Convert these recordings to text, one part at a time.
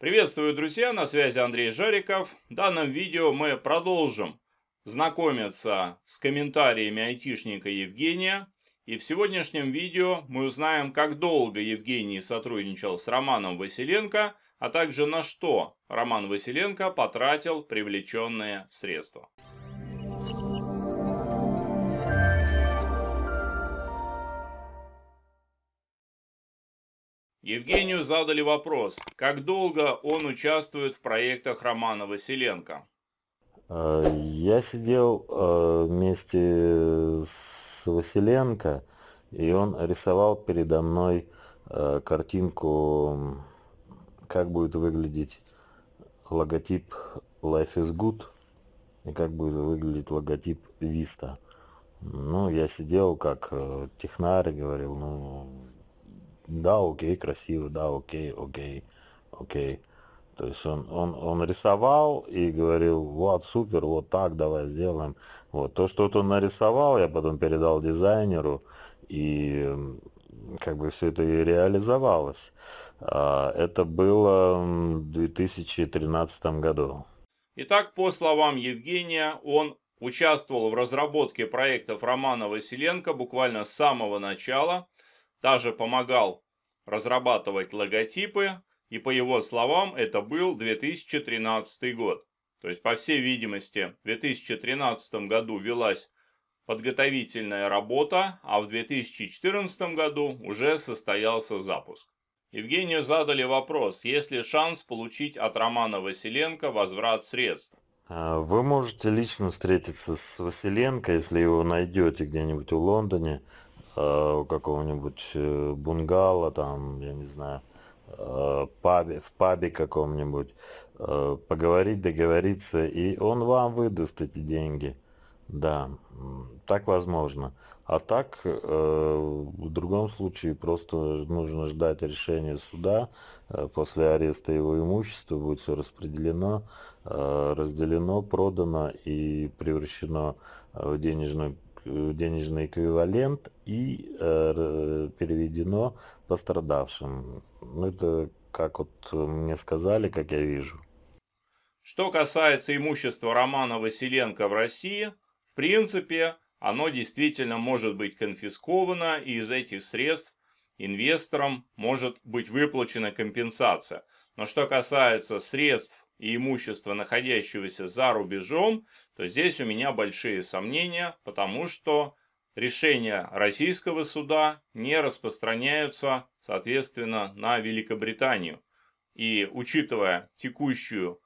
Приветствую, друзья, на связи Андрей Жариков. В данном видео мы продолжим знакомиться с комментариями айтишника Евгения. И в сегодняшнем видео мы узнаем, как долго Евгений сотрудничал с Романом Василенко, а также на что Роман Василенко потратил привлеченные средства. Евгению задали вопрос, как долго он участвует в проектах Романа Василенко. Э, я сидел э, вместе с Василенко, и он рисовал передо мной э, картинку, как будет выглядеть логотип Life is Good и как будет выглядеть логотип Vista. Ну, я сидел как технарь, говорил, ну, да, окей, красиво, да, окей, окей, окей. То есть он, он, он рисовал и говорил, вот, супер, вот так, давай сделаем. Вот, то, что он нарисовал, я потом передал дизайнеру, и как бы все это и реализовалось. А, это было в 2013 году. Итак, по словам Евгения, он участвовал в разработке проектов Романа Василенко буквально с самого начала – даже помогал разрабатывать логотипы, и по его словам это был 2013 год. То есть, по всей видимости, в 2013 году велась подготовительная работа, а в 2014 году уже состоялся запуск. Евгению задали вопрос, есть ли шанс получить от Романа Василенко возврат средств. А, вы можете лично встретиться с Василенко, если его найдете где-нибудь в Лондоне. Э, у какого-нибудь э, бунгало, там, я не знаю, э, пабе, в пабе каком-нибудь, поговорить, договориться, и он вам выдаст эти деньги. Да, так возможно. А так, в другом случае, просто нужно ждать решения суда. После ареста его имущества будет все распределено, разделено, продано и превращено в денежную денежный эквивалент и э, переведено пострадавшим. Ну, это как вот мне сказали, как я вижу. Что касается имущества Романа Василенко в России, в принципе, оно действительно может быть конфисковано, и из этих средств инвесторам может быть выплачена компенсация. Но что касается средств и имущества, находящегося за рубежом, то здесь у меня большие сомнения, потому что решения российского суда не распространяются, соответственно, на Великобританию. И учитывая текущую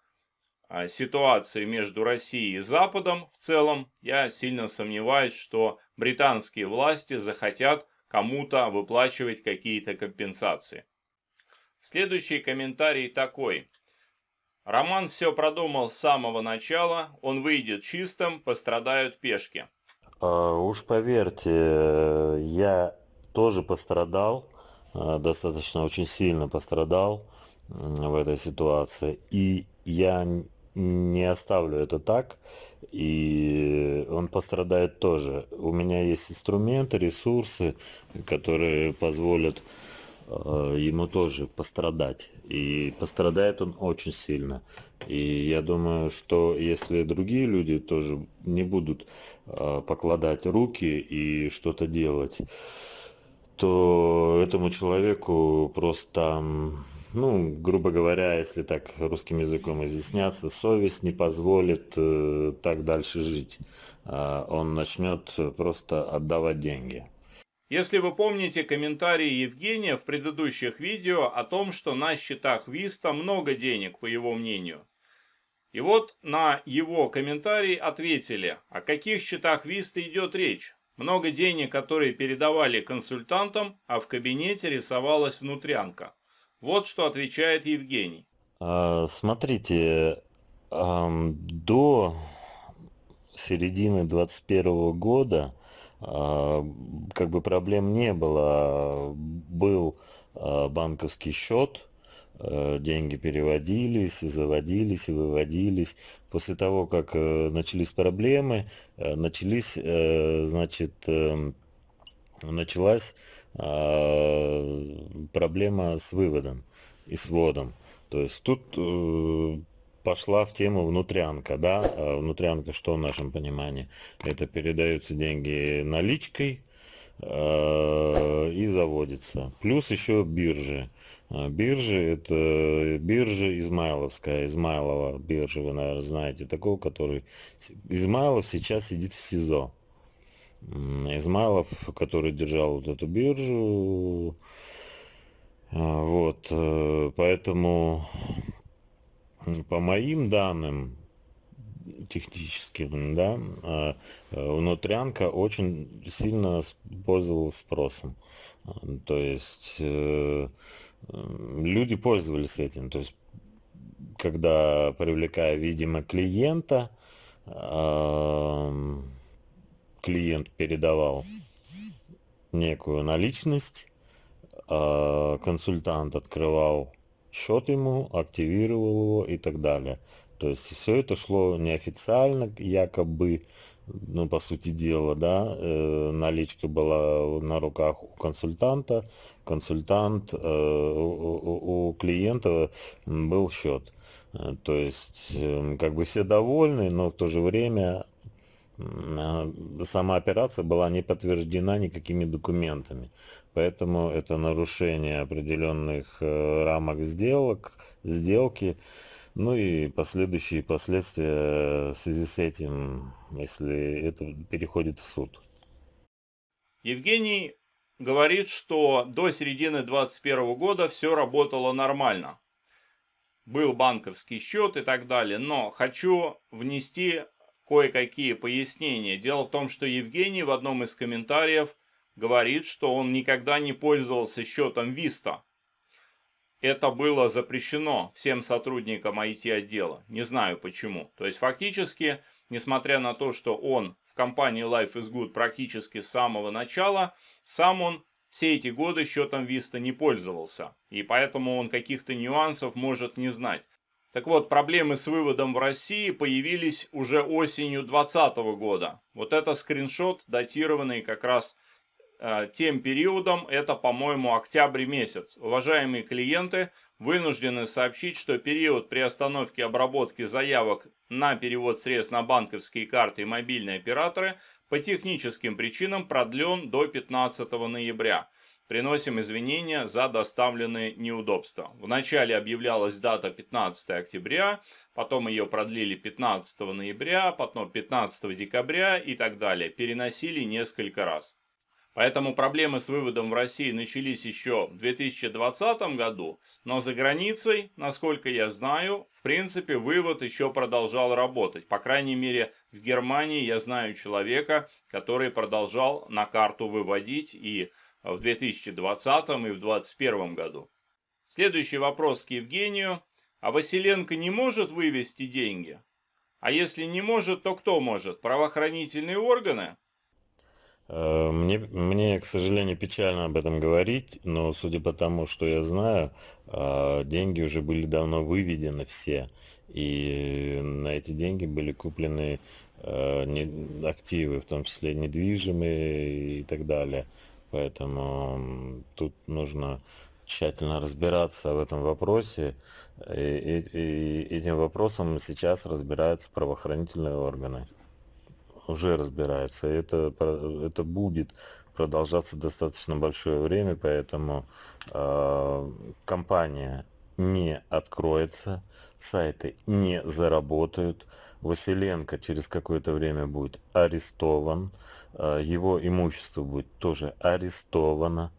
а, ситуацию между Россией и Западом в целом, я сильно сомневаюсь, что британские власти захотят кому-то выплачивать какие-то компенсации. Следующий комментарий такой. Роман все продумал с самого начала, он выйдет чистым, пострадают пешки. А, уж поверьте, я тоже пострадал, а, достаточно очень сильно пострадал в этой ситуации. И я не оставлю это так, и он пострадает тоже. У меня есть инструменты, ресурсы, которые позволят ему тоже пострадать. И пострадает он очень сильно. И я думаю, что если другие люди тоже не будут э, покладать руки и что-то делать, то этому человеку просто, ну, грубо говоря, если так русским языком изъясняться, совесть не позволит э, так дальше жить. Он начнет просто отдавать деньги. Если вы помните комментарии Евгения в предыдущих видео о том, что на счетах Виста много денег, по его мнению. И вот на его комментарий ответили, о каких счетах Виста идет речь. Много денег, которые передавали консультантам, а в кабинете рисовалась внутрянка. Вот что отвечает Евгений. А, смотрите, до середины 2021 года как бы проблем не было. Был а, банковский счет, а, деньги переводились, заводились и выводились. После того, как э, начались проблемы, э, начались, э, значит, началась проблема с выводом и сводом. То есть тут э, пошла в тему внутрянка, да, а внутрянка что в нашем понимании? Это передаются деньги наличкой э, и заводится. Плюс еще биржи. А биржи это биржа Измайловская, Измайлова биржа, вы, наверное, знаете такого, который... Измайлов сейчас сидит в СИЗО. Измайлов, который держал вот эту биржу, вот, э, поэтому по моим данным техническим, да, а, внутрянка очень сильно пользовалась спросом. То есть э, люди пользовались этим. То есть когда привлекая, видимо, клиента, клиент передавал некую наличность, а консультант открывал счет ему, активировал его и так далее. То есть все это шло неофициально, якобы, ну, по сути дела, да, э, наличка была на руках у консультанта, консультант, э, у, у клиента был счет. Э, то есть, э, как бы все довольны, но в то же время сама операция была не подтверждена никакими документами. Поэтому это нарушение определенных э, рамок сделок, сделки, ну и последующие последствия в связи с этим, если это переходит в суд. Евгений говорит, что до середины 2021 года все работало нормально. Был банковский счет и так далее. Но хочу внести кое-какие пояснения. Дело в том, что Евгений в одном из комментариев говорит, что он никогда не пользовался счетом Vista. Это было запрещено всем сотрудникам IT-отдела. Не знаю почему. То есть фактически, несмотря на то, что он в компании Life is Good практически с самого начала, сам он все эти годы счетом Vista не пользовался. И поэтому он каких-то нюансов может не знать. Так вот, проблемы с выводом в России появились уже осенью 2020 года. Вот это скриншот, датированный как раз э, тем периодом, это, по-моему, октябрь месяц. Уважаемые клиенты, вынуждены сообщить, что период приостановки обработки заявок на перевод средств на банковские карты и мобильные операторы по техническим причинам продлен до 15 ноября. Приносим извинения за доставленные неудобства. Вначале объявлялась дата 15 октября, потом ее продлили 15 ноября, потом 15 декабря и так далее. Переносили несколько раз. Поэтому проблемы с выводом в России начались еще в 2020 году, но за границей, насколько я знаю, в принципе вывод еще продолжал работать. По крайней мере, в Германии я знаю человека, который продолжал на карту выводить и в 2020 и в 2021 году. Следующий вопрос к Евгению. А Василенко не может вывести деньги? А если не может, то кто может? Правоохранительные органы? Э, мне, мне, к сожалению, печально об этом говорить, но судя по тому, что я знаю, э, деньги уже были давно выведены все, и на эти деньги были куплены э, активы, в том числе недвижимые и так далее. Поэтому тут нужно тщательно разбираться в этом вопросе. И, и, и этим вопросом сейчас разбираются правоохранительные органы. Уже разбираются. Это, это будет продолжаться достаточно большое время, поэтому э, компания не откроется, сайты не заработают, Василенко через какое-то время будет арестован, э, его имущество будет тоже арестовано.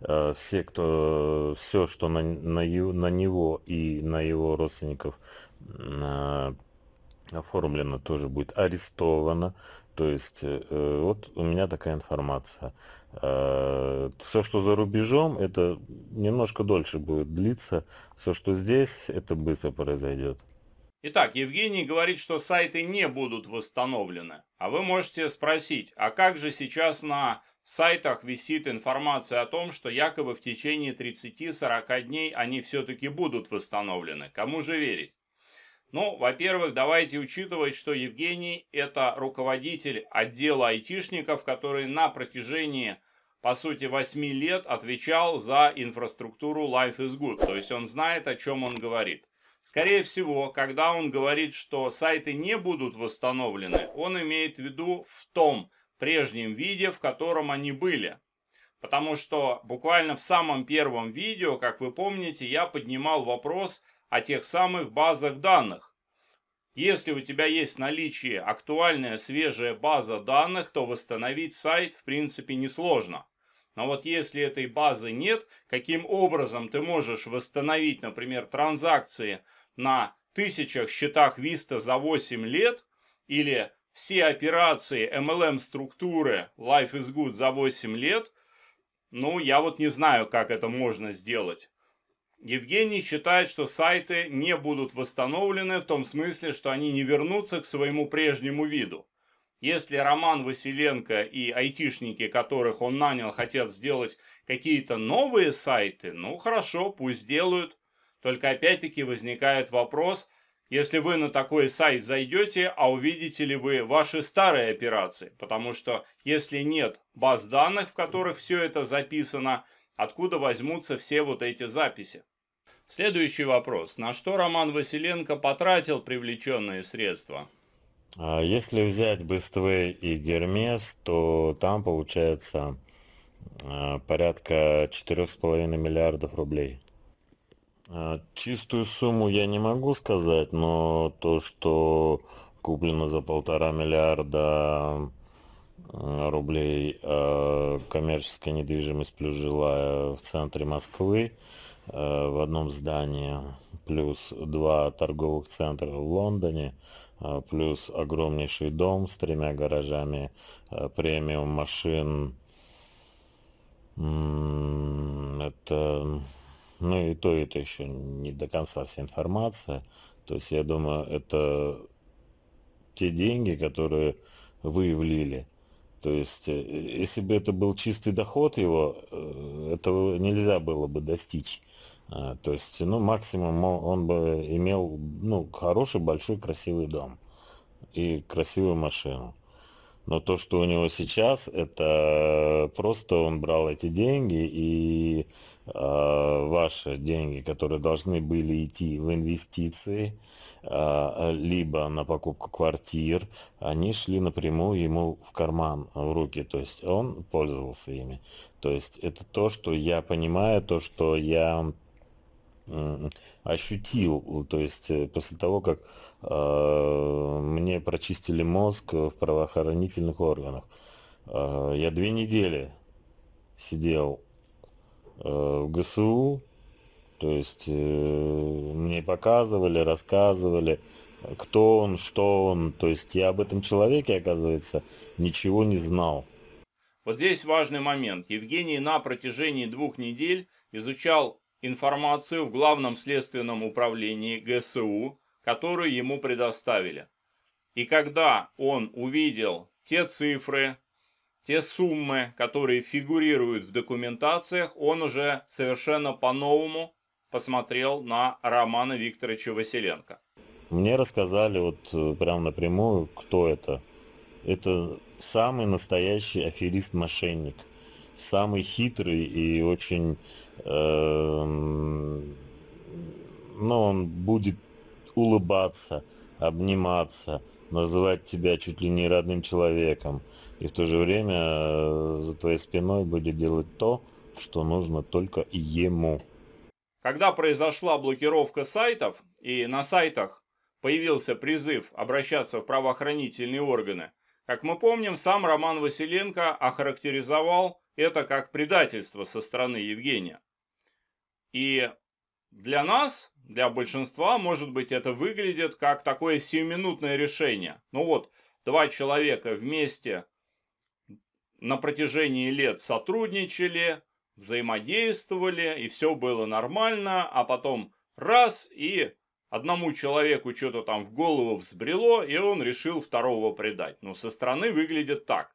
Э, все, кто, все, что на, на, на него и на его родственников э, оформлено, тоже будет арестовано. То есть, вот у меня такая информация. Все, что за рубежом, это немножко дольше будет длиться. Все, что здесь, это быстро произойдет. Итак, Евгений говорит, что сайты не будут восстановлены. А вы можете спросить, а как же сейчас на сайтах висит информация о том, что якобы в течение 30-40 дней они все-таки будут восстановлены? Кому же верить? Ну, во-первых, давайте учитывать, что Евгений – это руководитель отдела айтишников, который на протяжении по сути, 8 лет отвечал за инфраструктуру Life is Good. То есть он знает, о чем он говорит. Скорее всего, когда он говорит, что сайты не будут восстановлены, он имеет в виду в том прежнем виде, в котором они были. Потому что буквально в самом первом видео, как вы помните, я поднимал вопрос о тех самых базах данных. Если у тебя есть в наличии актуальная свежая база данных, то восстановить сайт в принципе несложно. Но вот если этой базы нет, каким образом ты можешь восстановить, например, транзакции на тысячах счетах Vista за 8 лет или все операции MLM структуры Life is Good за 8 лет, ну, я вот не знаю, как это можно сделать. Евгений считает, что сайты не будут восстановлены в том смысле, что они не вернутся к своему прежнему виду. Если Роман Василенко и айтишники, которых он нанял, хотят сделать какие-то новые сайты, ну хорошо, пусть сделают. Только опять-таки возникает вопрос, если вы на такой сайт зайдете, а увидите ли вы ваши старые операции? Потому что если нет баз данных, в которых все это записано, откуда возьмутся все вот эти записи? Следующий вопрос. На что Роман Василенко потратил привлеченные средства? А если взять БСТВ и Гермес, то там получается а, порядка четырех с половиной миллиардов рублей. А, чистую сумму я не могу сказать, но то, что куплено за полтора миллиарда рублей коммерческая недвижимость плюс жилая в центре Москвы в одном здании, плюс два торговых центра в Лондоне, плюс огромнейший дом с тремя гаражами, премиум машин. Это, ну и то, это еще не до конца вся информация. То есть я думаю, это те деньги, которые вы влили. То есть, э, если бы это был чистый доход его, э, этого нельзя было бы достичь. А, то есть, ну, максимум он бы имел, ну, хороший, большой, красивый дом и красивую машину. Но то, что у него сейчас, это просто он брал эти деньги и э, ваши деньги, которые должны были идти в инвестиции, э, либо на покупку квартир, они шли напрямую ему в карман, в руки. То есть он пользовался ими. То есть это то, что я понимаю, то, что я ощутил, то есть э, после того, как э, мне прочистили мозг в правоохранительных органах. Э, я две недели сидел э, в ГСУ, то есть э, мне показывали, рассказывали, кто он, что он, то есть я об этом человеке, оказывается, ничего не знал. Вот здесь важный момент. Евгений на протяжении двух недель изучал информацию в Главном следственном управлении ГСУ, которую ему предоставили. И когда он увидел те цифры, те суммы, которые фигурируют в документациях, он уже совершенно по-новому посмотрел на Романа Викторовича Василенко. Мне рассказали вот э, прям напрямую, кто это. Это самый настоящий аферист-мошенник – самый хитрый и очень, э, ну, он будет улыбаться, обниматься, называть тебя чуть ли не родным человеком. И в то же время э, за твоей спиной будет делать то, что нужно только ему. Когда произошла блокировка сайтов, и на сайтах появился призыв обращаться в правоохранительные органы, как мы помним, сам Роман Василенко охарактеризовал это как предательство со стороны Евгения. И для нас, для большинства, может быть, это выглядит как такое сиюминутное решение. Ну вот, два человека вместе на протяжении лет сотрудничали, взаимодействовали, и все было нормально, а потом раз, и одному человеку что-то там в голову взбрело, и он решил второго предать. Но со стороны выглядит так.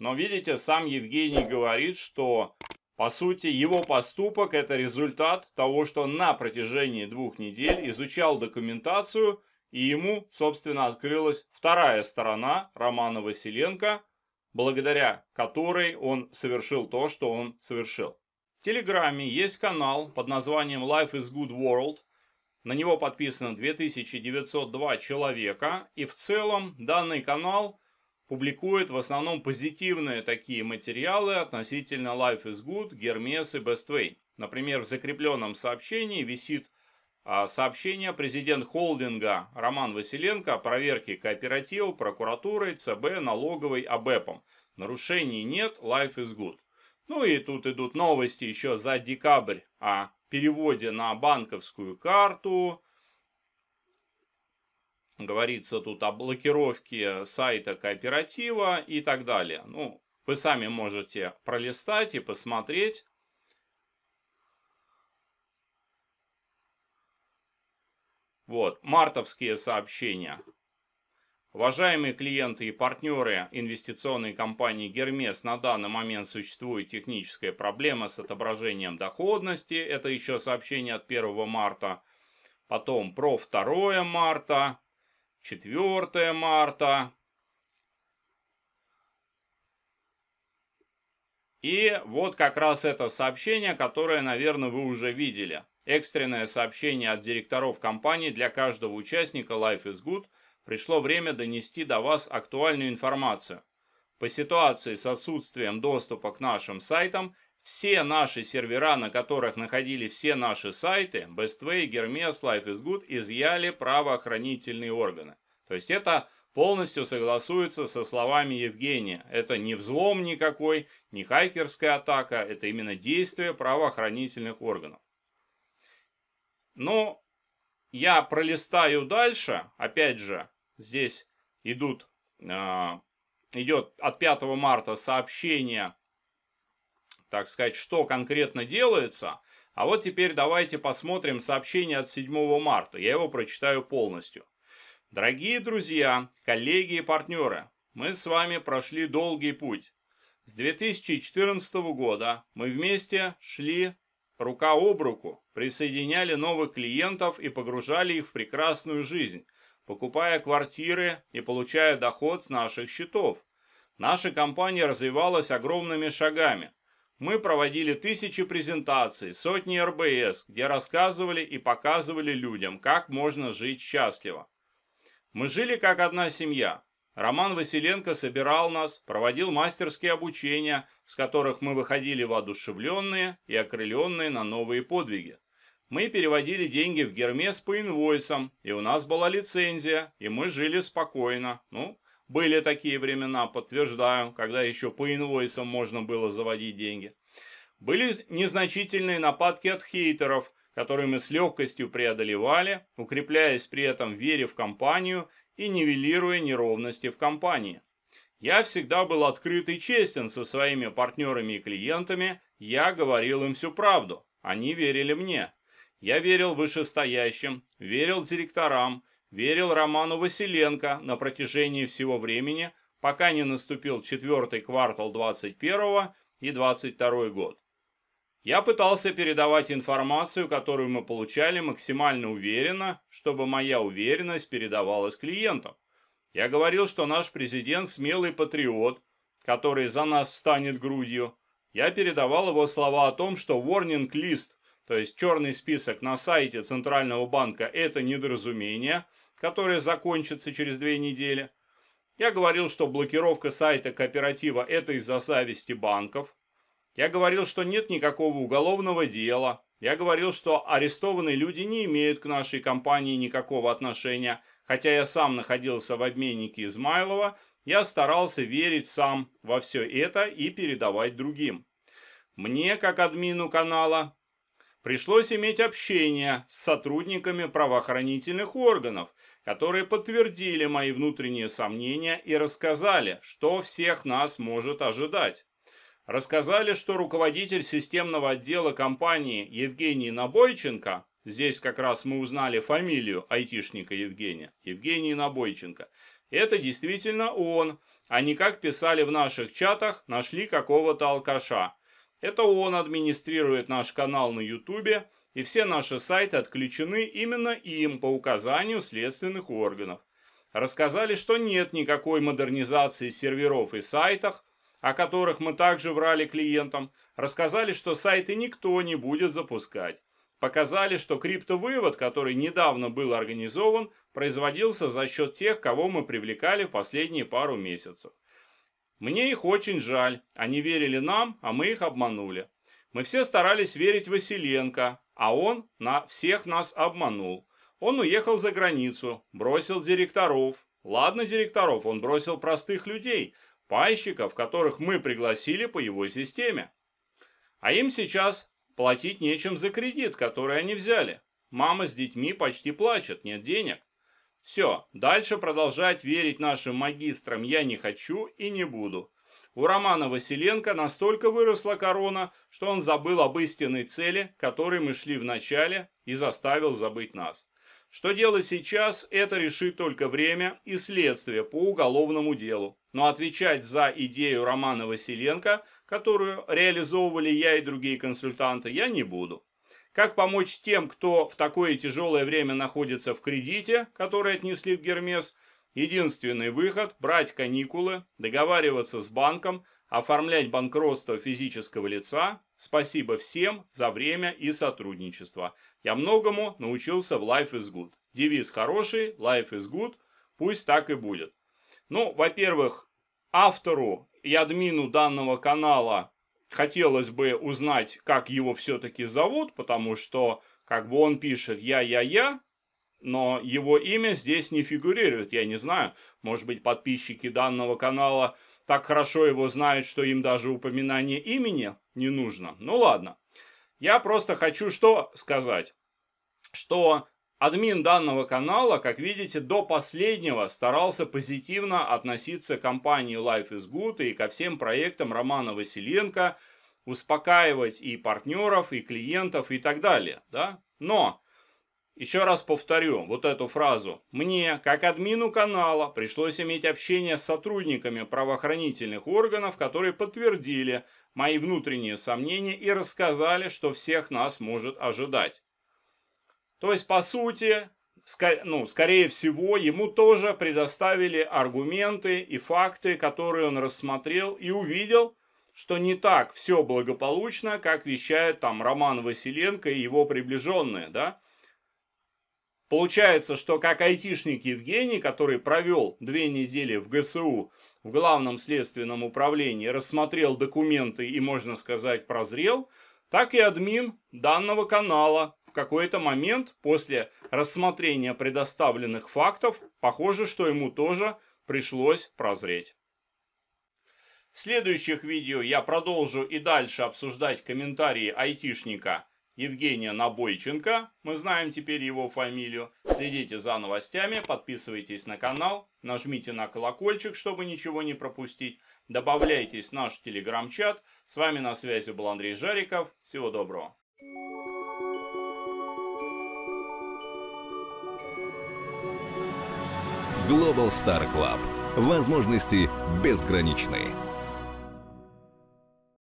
Но видите, сам Евгений говорит, что по сути его поступок это результат того, что он на протяжении двух недель изучал документацию, и ему, собственно, открылась вторая сторона Романа Василенко, благодаря которой он совершил то, что он совершил. В Телеграме есть канал под названием Life is Good World. На него подписано 2902 человека. И в целом данный канал публикует в основном позитивные такие материалы относительно Life is Good, Гермес и Best Way. Например, в закрепленном сообщении висит а, сообщение президент холдинга Роман Василенко о проверке кооператива прокуратурой, ЦБ, налоговой, АБЭПом. Нарушений нет, life is good. Ну и тут идут новости еще за декабрь о переводе на банковскую карту. Говорится тут о блокировке сайта кооператива и так далее. Ну, вы сами можете пролистать и посмотреть. Вот, мартовские сообщения. Уважаемые клиенты и партнеры инвестиционной компании Гермес, на данный момент существует техническая проблема с отображением доходности. Это еще сообщение от 1 марта. Потом про 2 марта, 4 марта. И вот как раз это сообщение, которое, наверное, вы уже видели. Экстренное сообщение от директоров компании для каждого участника Life is Good. Пришло время донести до вас актуальную информацию. По ситуации с отсутствием доступа к нашим сайтам, все наши сервера, на которых находились все наши сайты, Bestway, Hermes, Life is Good, изъяли правоохранительные органы. То есть это полностью согласуется со словами Евгения. Это не взлом никакой, не хакерская атака, это именно действие правоохранительных органов. Но я пролистаю дальше, опять же, здесь идут, э, идет от 5 марта сообщение, так сказать, что конкретно делается. А вот теперь давайте посмотрим сообщение от 7 марта. Я его прочитаю полностью. Дорогие друзья, коллеги и партнеры, мы с вами прошли долгий путь. С 2014 года мы вместе шли рука об руку, присоединяли новых клиентов и погружали их в прекрасную жизнь, покупая квартиры и получая доход с наших счетов. Наша компания развивалась огромными шагами. Мы проводили тысячи презентаций, сотни РБС, где рассказывали и показывали людям, как можно жить счастливо. Мы жили как одна семья. Роман Василенко собирал нас, проводил мастерские обучения, с которых мы выходили воодушевленные и окрыленные на новые подвиги. Мы переводили деньги в Гермес по инвойсам, и у нас была лицензия, и мы жили спокойно. Ну, были такие времена, подтверждаю, когда еще по инвойсам можно было заводить деньги. Были незначительные нападки от хейтеров, которые мы с легкостью преодолевали, укрепляясь при этом в вере в компанию и нивелируя неровности в компании. Я всегда был открыт и честен со своими партнерами и клиентами, я говорил им всю правду, они верили мне. Я верил вышестоящим, верил директорам, верил Роману Василенко на протяжении всего времени, пока не наступил четвертый квартал 21 и 22 год. Я пытался передавать информацию, которую мы получали максимально уверенно, чтобы моя уверенность передавалась клиентам. Я говорил, что наш президент смелый патриот, который за нас встанет грудью. Я передавал его слова о том, что warning list, то есть черный список на сайте Центрального банка, это недоразумение, которое закончится через две недели. Я говорил, что блокировка сайта кооператива – это из-за зависти банков. Я говорил, что нет никакого уголовного дела. Я говорил, что арестованные люди не имеют к нашей компании никакого отношения. Хотя я сам находился в обменнике Измайлова, я старался верить сам во все это и передавать другим. Мне, как админу канала, пришлось иметь общение с сотрудниками правоохранительных органов, которые подтвердили мои внутренние сомнения и рассказали, что всех нас может ожидать. Рассказали, что руководитель системного отдела компании Евгений Набойченко, здесь как раз мы узнали фамилию айтишника Евгения, Евгений Набойченко, это действительно он, а не как писали в наших чатах, нашли какого-то алкаша. Это он администрирует наш канал на ютубе, и все наши сайты отключены именно им по указанию следственных органов. Рассказали, что нет никакой модернизации серверов и сайтах, о которых мы также врали клиентам, рассказали, что сайты никто не будет запускать. Показали, что криптовывод, который недавно был организован, производился за счет тех, кого мы привлекали в последние пару месяцев. Мне их очень жаль. Они верили нам, а мы их обманули. Мы все старались верить Василенко, а он на всех нас обманул. Он уехал за границу, бросил директоров. Ладно директоров, он бросил простых людей, пайщиков, которых мы пригласили по его системе. А им сейчас платить нечем за кредит, который они взяли. Мама с детьми почти плачет, нет денег. Все, дальше продолжать верить нашим магистрам я не хочу и не буду. У Романа Василенко настолько выросла корона, что он забыл об истинной цели, которой мы шли в начале, и заставил забыть нас. Что делать сейчас, это решит только время и следствие по уголовному делу. Но отвечать за идею Романа Василенко, которую реализовывали я и другие консультанты, я не буду. Как помочь тем, кто в такое тяжелое время находится в кредите, который отнесли в Гермес? Единственный выход – брать каникулы, договариваться с банком, оформлять банкротство физического лица. Спасибо всем за время и сотрудничество. Я многому научился в Life is Good. Девиз хороший, Life is Good, пусть так и будет. Ну, во-первых, автору и админу данного канала хотелось бы узнать, как его все-таки зовут, потому что как бы он пишет «я-я-я», но его имя здесь не фигурирует. Я не знаю, может быть, подписчики данного канала так хорошо его знают, что им даже упоминание имени не нужно. Ну ладно. Я просто хочу что сказать. Что админ данного канала, как видите, до последнего старался позитивно относиться к компании Life is Good и ко всем проектам Романа Василенко, успокаивать и партнеров, и клиентов, и так далее. Да? Но еще раз повторю вот эту фразу. Мне, как админу канала, пришлось иметь общение с сотрудниками правоохранительных органов, которые подтвердили мои внутренние сомнения и рассказали, что всех нас может ожидать. То есть, по сути, ну, скорее всего, ему тоже предоставили аргументы и факты, которые он рассмотрел и увидел, что не так все благополучно, как вещает там Роман Василенко и его приближенные, да, Получается, что как айтишник Евгений, который провел две недели в ГСУ в Главном следственном управлении, рассмотрел документы и, можно сказать, прозрел, так и админ данного канала в какой-то момент после рассмотрения предоставленных фактов, похоже, что ему тоже пришлось прозреть. В следующих видео я продолжу и дальше обсуждать комментарии айтишника Евгения Набойченко, мы знаем теперь его фамилию. Следите за новостями, подписывайтесь на канал, нажмите на колокольчик, чтобы ничего не пропустить. Добавляйтесь в наш телеграм-чат. С вами на связи был Андрей Жариков. Всего доброго. Global Star Club. Возможности безграничны.